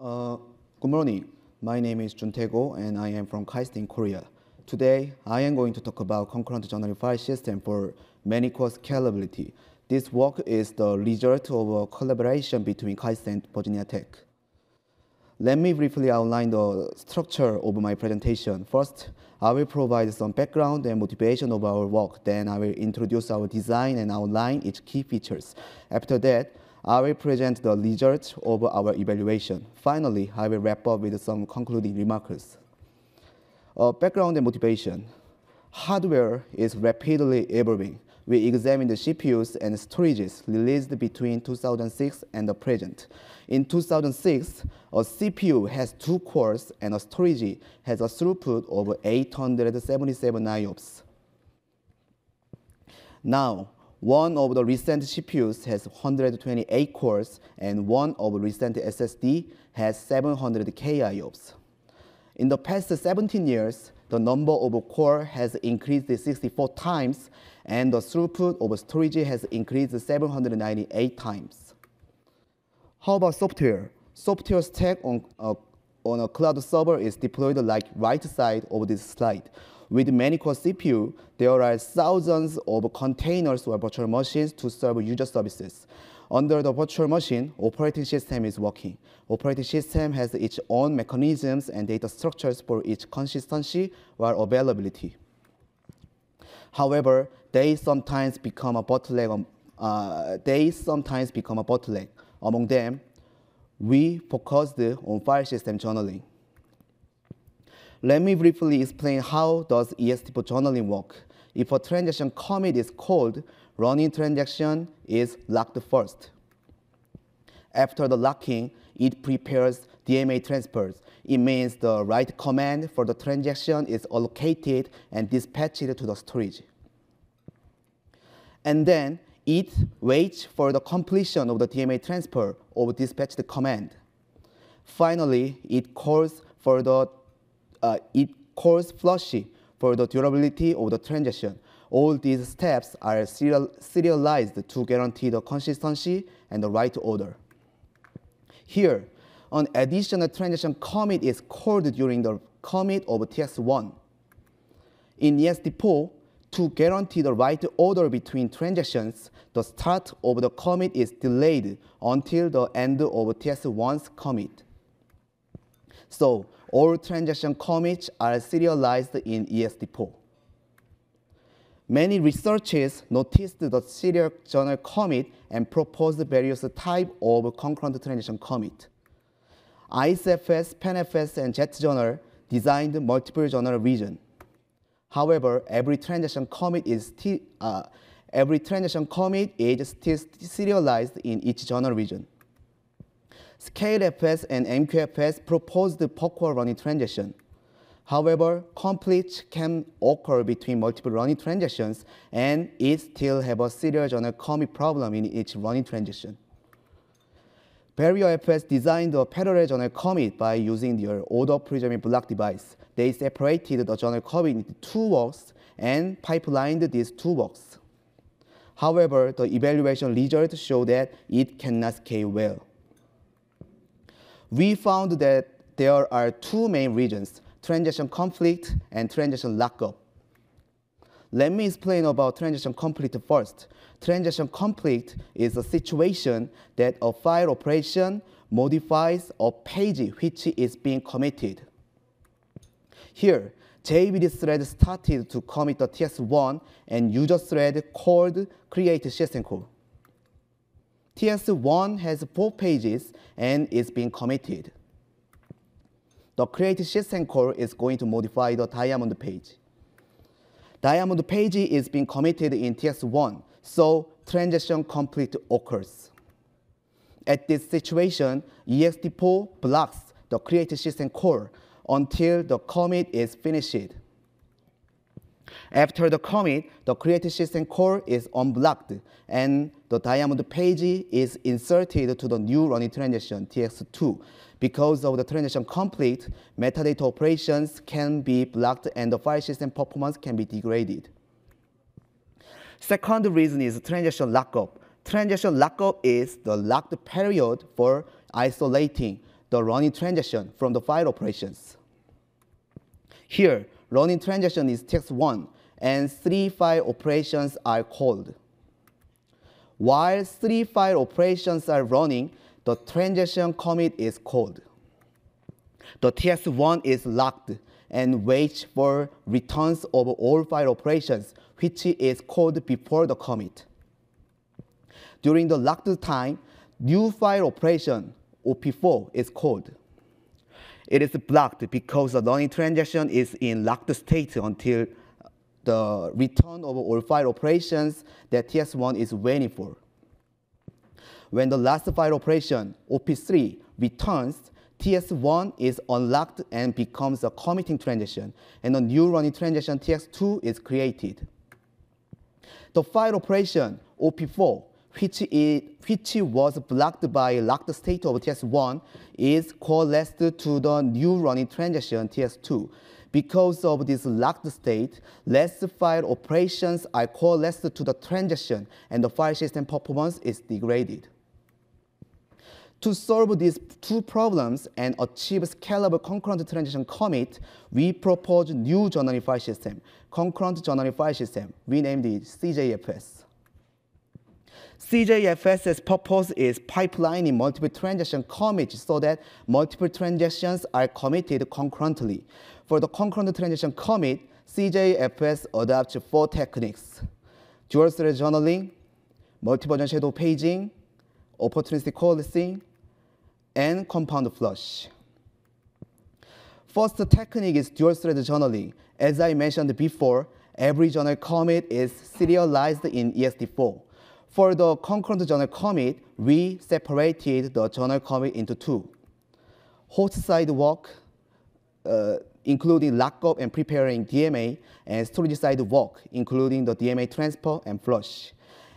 Uh, good morning. My name is Jun Tae-go and I am from KAIST in Korea. Today, I am going to talk about concurrent journaling file system for many-core scalability. This work is the result of a collaboration between KAIST and Virginia Tech. Let me briefly outline the structure of my presentation. First, I will provide some background and motivation of our work. Then I will introduce our design and outline its key features. After that, I will present the results of our evaluation. Finally, I will wrap up with some concluding remarks. Uh, background and motivation. Hardware is rapidly evolving. We examined the CPUs and storages released between 2006 and the present. In 2006, a CPU has two cores and a storage has a throughput of 877 IOPS. Now, one of the recent CPUs has 128 cores, and one of the recent SSD has 700 KIOPS. In the past 17 years, the number of core has increased 64 times, and the throughput of storage has increased 798 times. How about software? Software stack on a, on a cloud server is deployed like right side of this slide. With many core CPU, there are thousands of containers or virtual machines to serve user services. Under the virtual machine, operating system is working. Operating system has its own mechanisms and data structures for its consistency or availability. However, they sometimes become a bottleneck. Uh, they sometimes become a bottleneck. Among them, we focused on file system journaling. Let me briefly explain how does EXT4 journaling work. If a transaction commit is called, running transaction is locked first. After the locking, it prepares DMA transfers. It means the write command for the transaction is allocated and dispatched to the storage. And then it waits for the completion of the DMA transfer of dispatched command. Finally, it calls for the uh, it calls flushy for the durability of the transaction. All these steps are serial, serialized to guarantee the consistency and the right order. Here, an additional transaction commit is called during the commit of TX1. In EXT4, to guarantee the right order between transactions, the start of the commit is delayed until the end of TX1's commit. So all transaction commits are serialized in EXT4. Many researchers noticed the serial journal commit and proposed various types of concurrent transaction commit. IceFS, SpanFS, and JetJournal designed multiple journal region. However, every transaction commit is uh, every transaction commit is still serialized in each journal region. ScaleFS and MQFS proposed the per running transaction. However, conflicts can occur between multiple running transactions and it still have a serial journal commit problem in each running transaction. BarrierFS designed a parallel journal commit by using their order preserving block device. They separated the journal commit into two works and pipelined these two works. However, the evaluation results show that it cannot scale well we found that there are two main regions, transaction conflict and transaction lockup. Let me explain about transaction conflict first. Transaction conflict is a situation that a file operation modifies a page which is being committed. Here, JBD thread started to commit the TX1 and user thread called create system call. TX1 has four pages and is being committed. The create system call is going to modify the diamond page. Diamond page is being committed in TS1, so transaction conflict occurs. At this situation, EST4 blocks the create system call until the commit is finished. After the commit, the create system call is unblocked and the diamond page is inserted to the new running transaction, TX2. Because of the transaction conflict, metadata operations can be blocked and the file system performance can be degraded. Second reason is transaction lockup. Transaction lockup is the locked period for isolating the running transaction from the file operations. Here, running transaction is TX1 and three file operations are called. While three file operations are running, the transaction commit is called. The TX1 is locked and waits for returns of all file operations, which is called before the commit. During the locked time, new file operation, OP4, is called. It is blocked because the running transaction is in locked state until the return of all file operations that TS1 is waiting for. When the last file operation, OP3, returns, TS1 is unlocked and becomes a committing transaction, and a new running transaction TS2 is created. The file operation, OP4, which, is, which was blocked by locked state of TS1, is coalesced to the new running transaction TX2. Because of this locked state, less file operations are coalesced to the transaction and the file system performance is degraded. To solve these two problems and achieve scalable concurrent transaction commit, we propose new journaling file system, concurrent journaling file system. We named it CJFS. CJFS's purpose is pipelining multiple transaction commits so that multiple transactions are committed concurrently. For the concurrent transaction commit, CJFS adopts four techniques. Dual-thread journaling, multi-version shadow paging, opportunistic coalescing, and compound flush. First technique is dual-thread journaling. As I mentioned before, every journal commit is serialized in EXT4. For the concurrent journal commit, we separated the journal commit into two. Host side work, uh, including lockup and preparing DMA, and storage side work, including the DMA transfer and flush.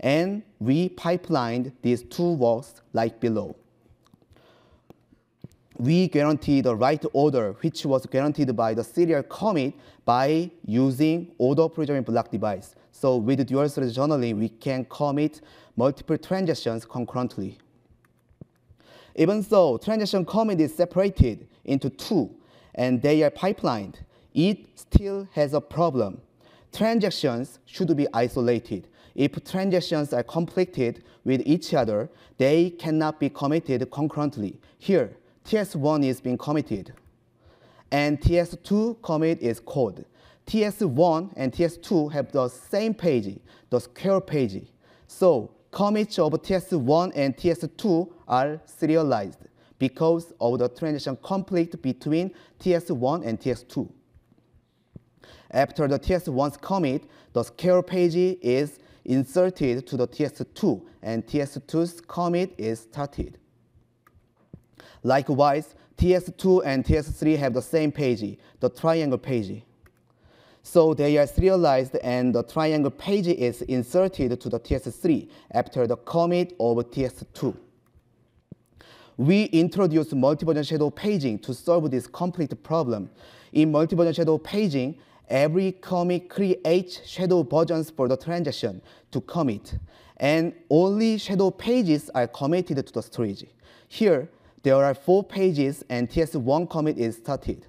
And we pipelined these two works like below we guarantee the right order, which was guaranteed by the serial commit by using order preserving block device. So with dual thread journaling, we can commit multiple transactions concurrently. Even though transaction commit is separated into two and they are pipelined, it still has a problem. Transactions should be isolated. If transactions are conflicted with each other, they cannot be committed concurrently. Here, TS1 is being committed, and TS2 commit is called. TS1 and TS2 have the same page, the square page. So commits of TS1 and TS2 are serialized because of the transaction conflict between TS1 and TS2. After the TS1's commit, the square page is inserted to the TS2 and TS2's commit is started. Likewise, TS2 and TS3 have the same page, the triangle page. So they are serialized and the triangle page is inserted to the TS3 after the commit of TS2. We introduced multi-version shadow paging to solve this complete problem. In multi-version shadow paging, every commit creates shadow versions for the transaction to commit, and only shadow pages are committed to the storage. Here, there are four pages and TS1 commit is started.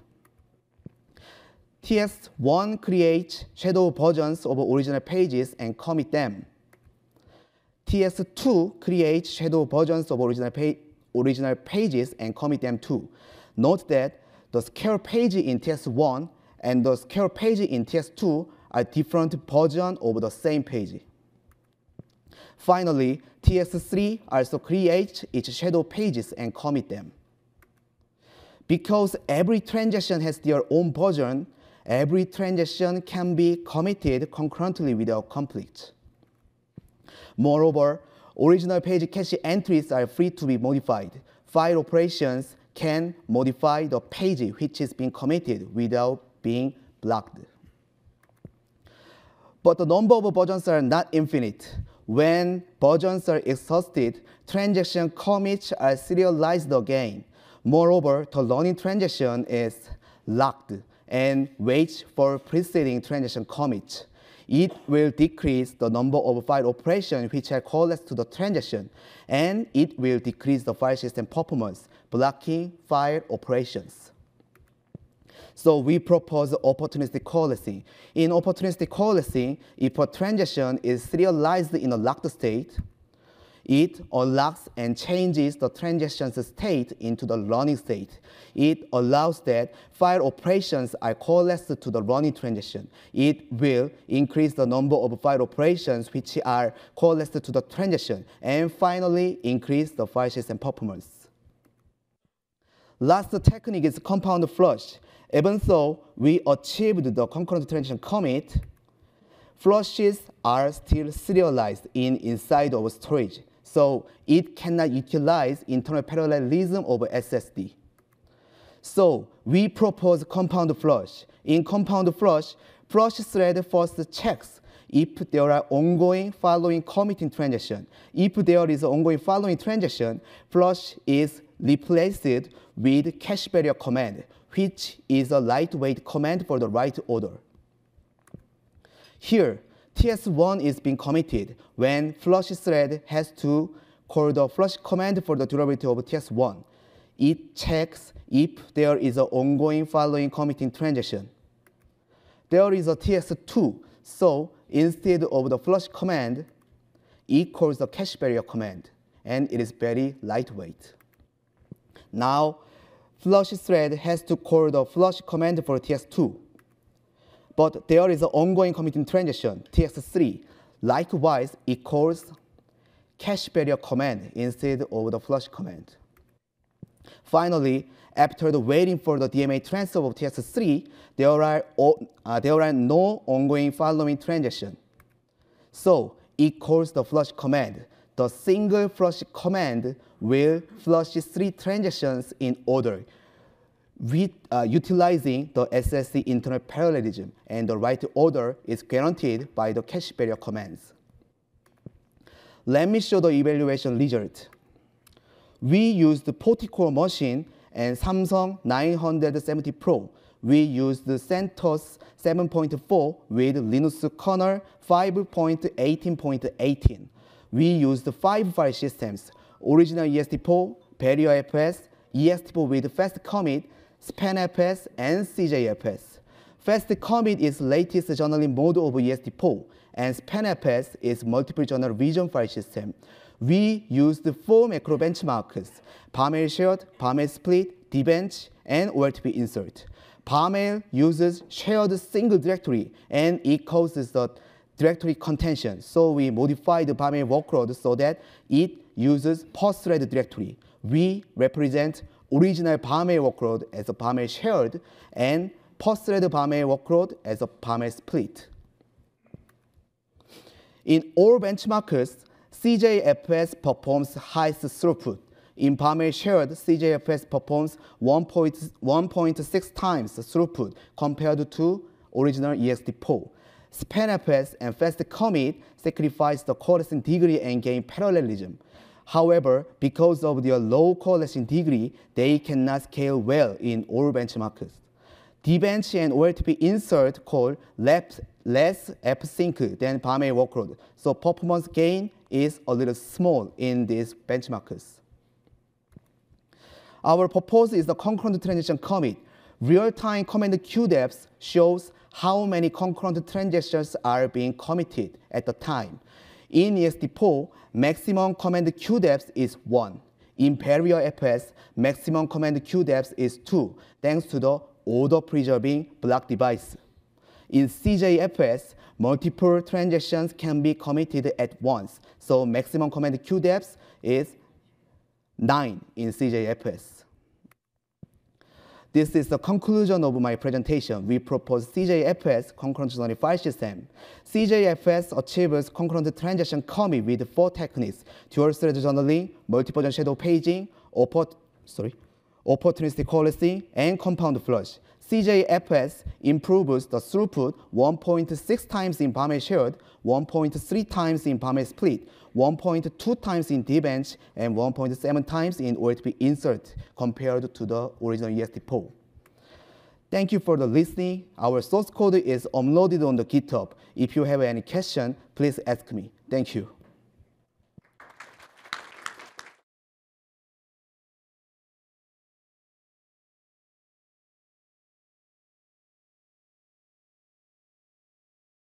TS1 creates shadow versions of original pages and commit them. TS2 creates shadow versions of original, pa original pages and commit them too. Note that the scale page in TS1 and the scale page in TS2 are different versions of the same page. Finally, TS3 also creates its shadow pages and commit them. Because every transaction has their own version, every transaction can be committed concurrently without conflict. Moreover, original page cache entries are free to be modified. File operations can modify the page which is being committed without being blocked. But the number of versions are not infinite. When versions are exhausted, transaction commits are serialized again. Moreover, the running transaction is locked and waits for preceding transaction commit. It will decrease the number of file operations which are coalesced to the transaction, and it will decrease the file system performance blocking file operations. So we propose opportunistic coalescing. In opportunistic coalescing, if a transaction is serialized in a locked state, it unlocks and changes the transaction state into the running state. It allows that file operations are coalesced to the running transaction. It will increase the number of file operations which are coalesced to the transaction, and finally increase the file system performance. Last technique is compound flush. Even though we achieved the concurrent transaction commit, flushes are still serialized in inside of storage so it cannot utilize internal parallelism of SSD. So we propose compound flush. In compound flush, flush thread first checks if there are ongoing following committing transaction. If there is ongoing following transaction, flush is replaced with cache barrier command, which is a lightweight command for the write order. Here, TS1 is being committed when flush thread has to call the flush command for the durability of TS1. It checks if there is an ongoing following committing transaction. There is a TS2, so instead of the flush command, it calls the cache barrier command, and it is very lightweight. Now, flush thread has to call the flush command for TS2. But there is an ongoing committing transaction, TX3. Likewise, it calls cache barrier command instead of the flush command. Finally, after the waiting for the DMA transfer of TX3, there are, uh, there are no ongoing following transaction. So it calls the flush command. The single flush command will flush three transactions in order with, uh, utilizing the SSD internal parallelism, and the right order is guaranteed by the cache barrier commands. Let me show the evaluation result. We used the 40-core machine and Samsung 970 Pro. We used the CentOS 7.4 with Linux kernel 5.18.18. We used five file systems, original EXT4, Barrier FS, EXT4 with fast commit, SpanFS, and CJFS. Fast commit is latest journaling mode of EXT4, and SpanFS is multiple journal region file system. We used four macro benchmarks, Varmail shared, Varmail split, dbench, and OLTP insert. Varmail uses shared single directory, and it causes the directory contention. So we modified the Varmail workload so that it uses post-thread directory. We represent original Varmail workload as a Varmail shared and post-thread Varmail workload as a Varmail split. In all benchmarks, CJFS performs highest throughput. In Varmail shared, CJFS performs 1.6 times throughput compared to original EXT4. SpanFS and fast commit sacrifice the coalescing degree and gain parallelism. However, because of their low coalescing degree, they cannot scale well in all benchmarks. dbench and OLTP insert call less, fsync than Varmail workload, so performance gain is a little small in these benchmarks. Our proposal is the concurrent transaction commit. Real-time command queue depth shows how many concurrent transactions are being committed at the time. In EXT4, maximum command queue depth is 1. In Barrier FS, maximum command queue depth is 2, thanks to the order-preserving block device. In CJFS, multiple transactions can be committed at once, so maximum command queue depth is 9 in CJFS. This is the conclusion of my presentation. We propose CJFS concurrent file system. CJFS achieves concurrent transaction commit with four techniques, dual thread journaling, multi-version shadow paging, opport sorry, opportunistic coalescing, and compound flush. CJFS improves the throughput 1.6 times in Varmail shared, 1.3 times in Varmail split, 1.2 times in dbench, and 1.7 times in OLTP insert compared to the original EXT4. Thank you for the listening. Our source code is uploaded on the GitHub. If you have any question, please ask me. Thank you.